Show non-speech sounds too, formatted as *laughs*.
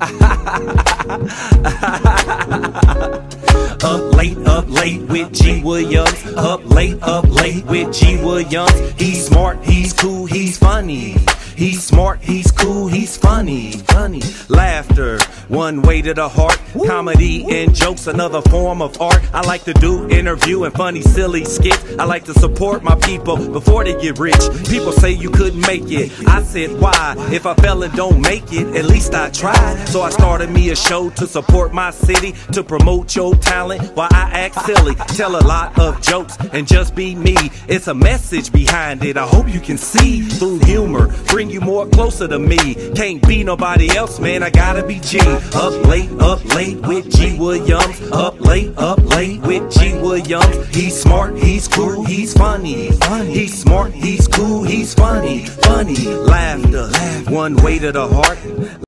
*laughs* up late, up late with G Williams. Up late, up late with G Williams. He's smart, he's cool, he's funny. He's smart, he's cool, he's funny, funny. Laughter, one way to the heart. Comedy and jokes, another form of art. I like to do interview and funny, silly skits. I like to support my people before they get rich. People say you couldn't make it. I said, why? If I fell and don't make it, at least I tried. So I started me a show to support my city, to promote your talent while I act silly. Tell a lot of jokes and just be me. It's a message behind it. I hope you can see through humor. Bring you more closer to me. Can't be nobody else, man. I gotta be G. Up late, up late with G Williams. Up late, up late with G Williams. He's smart, he's cool, he's funny. He's smart, he's cool, he's funny. Funny laughter, one way to the heart.